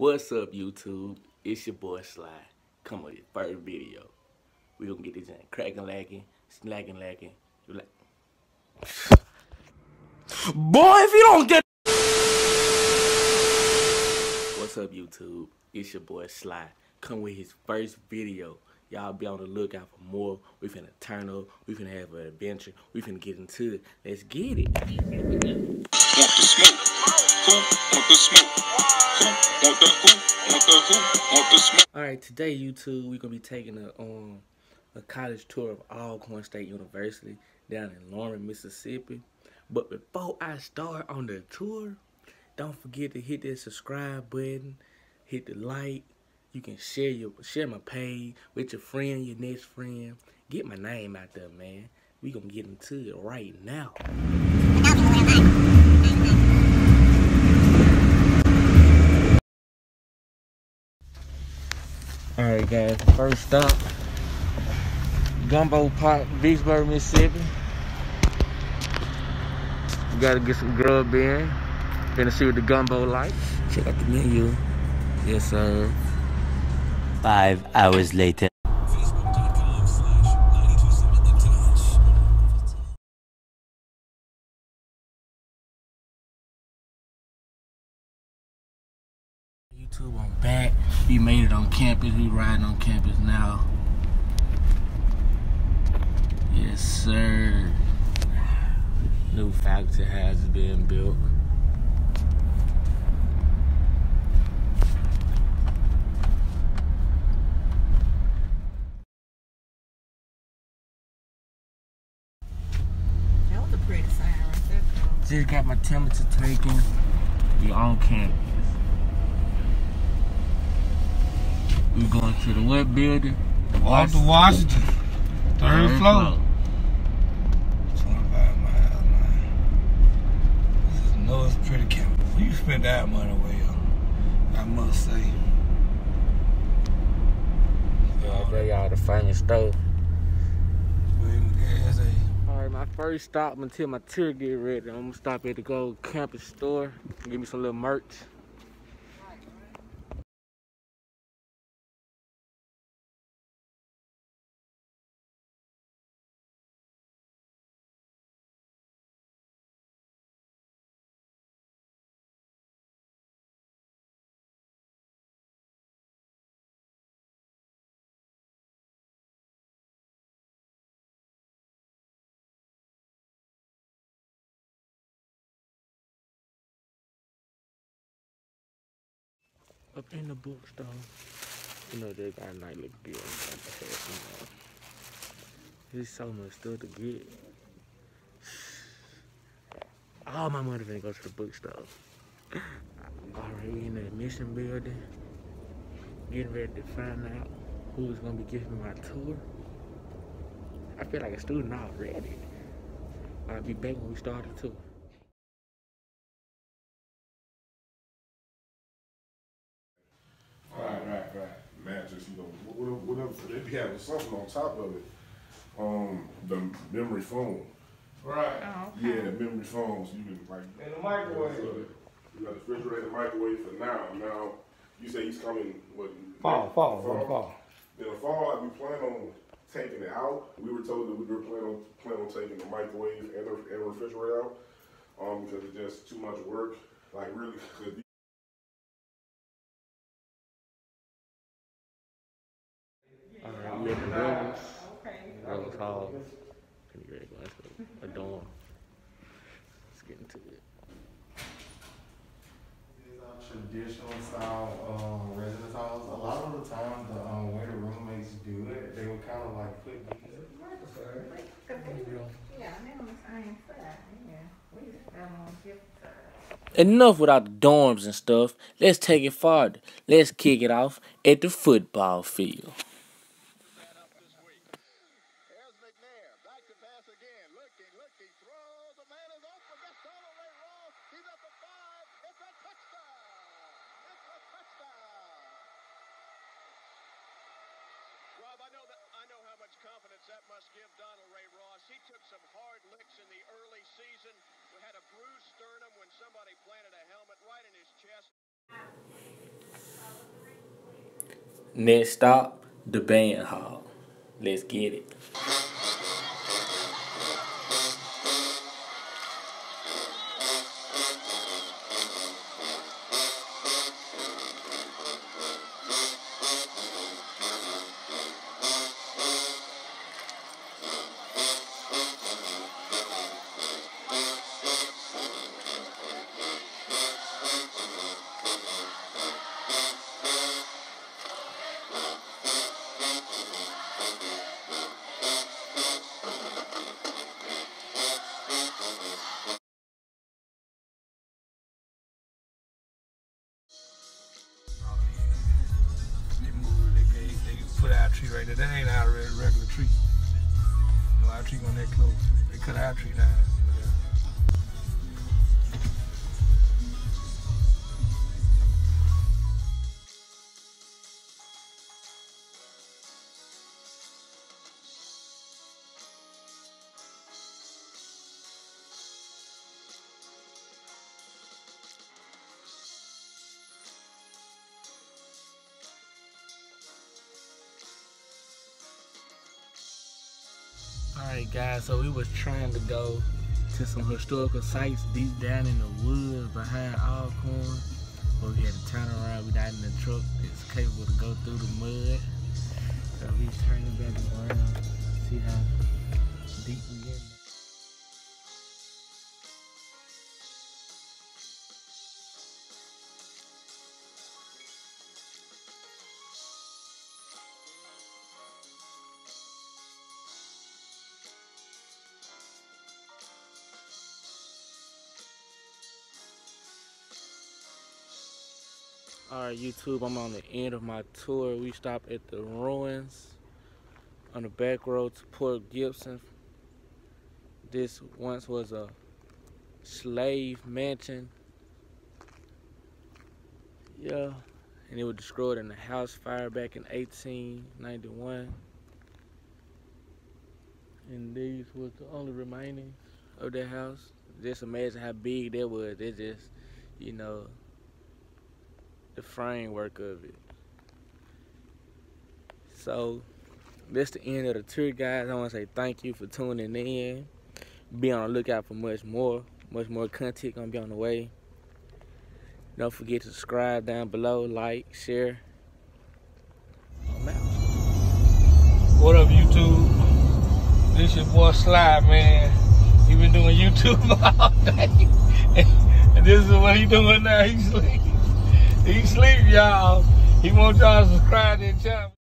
What's up, YouTube? It's your boy Sly. Come on, first video. We gonna get this in cracking, lacking, slacking, lacking. You like? Boy, if you don't get. What's up, YouTube? It's your boy Sly. Come with his first video. Y'all be on the lookout for more. We finna turn up. We finna have an adventure. We finna get into it. Let's get it. The smoke? The smoke? All right, today YouTube, we're gonna be taking a um a college tour of Alcorn State University down in Lorman, Mississippi. But before I start on the tour, don't forget to hit that subscribe button, hit the like. You can share your share my page with your friend, your next friend. Get my name out there, man. We gonna get into it right now. Guys. First stop, Gumbo Pot, Vicksburg, Mississippi. We gotta get some grub in. Gonna see what the gumbo like. Check out the menu. Yes, sir. Five hours later. YouTube, I'm back. We made it on campus. We riding on campus now. Yes, sir. New faculty has been built. That was a pretty sign right there. Just got my temperature taken. We on campus. We going to the what building? Walter Washington, third floor. 25 miles, man. This is Noah's pretty campus. You spend that money well, I must say. I bet y'all the finest stove. Waiting gas, eh? Alright, my first stop until my tour get ready. I'm gonna stop at the Gold Campus store. Give me some little merch. Up in the bookstore. You know they got a nice little deal. There's so much stuff to get. All my money gonna go to the bookstore. Already in the admission building. Getting ready to find out who's gonna be giving my tour. I feel like a student already. I'll be back when we start the tour. Right, right, right. Mattress, you know, whatever, whatever. They be having something on top of it. Um, the memory foam. Right. Oh, Yeah, okay. the memory foams. You can like. In the microwave. You got the refrigerator, microwave for now. Now, you say he's coming. What? Fall, fall, fall, fall. In the fall, we plan on taking it out. We were told that we were planning on planning on taking the microwave and the, and refrigerator out. Um, because it's just too much work. Like really, 'cause Alright, we at the Rose. Okay. Rose Hall. Can you ready? Let's go. A dorm. Let's get into it. Traditional style um, residence halls. A lot of the time, the um, way the roommates do it, they would kind of like put these. Yeah, they on the same side. Yeah. We just got on. Enough without the dorms and stuff. Let's take it farther. Let's kick it off at the football field. give Donald Ray Ross. He took some hard licks in the early season. We had a bruised sternum when somebody planted a helmet right in his chest. Next stop, the band hall. Let's get it. Tree on that close. They cut our tree down. Alright guys, so we was trying to go to some historical sites deep down in the woods behind Alcorn. But we had to turn around, we got in the truck that's capable to go through the mud. So we turning back around, Alright, YouTube, I'm on the end of my tour. We stopped at the ruins on the back road to Port Gibson. This once was a slave mansion. Yeah, and it was destroyed in a house fire back in 1891. And these was the only remainings of that house. Just imagine how big that was. It just, you know, the framework of it. So that's the end of the tour, guys. I want to say thank you for tuning in. Be on the lookout for much more. Much more content gonna be on the way. Don't forget to subscribe down below, like, share. What up, YouTube? This your boy Sly, man. He been doing YouTube all day. and this is what he doing now. He sleep. He sleep, y'all. He want y'all to subscribe to his channel.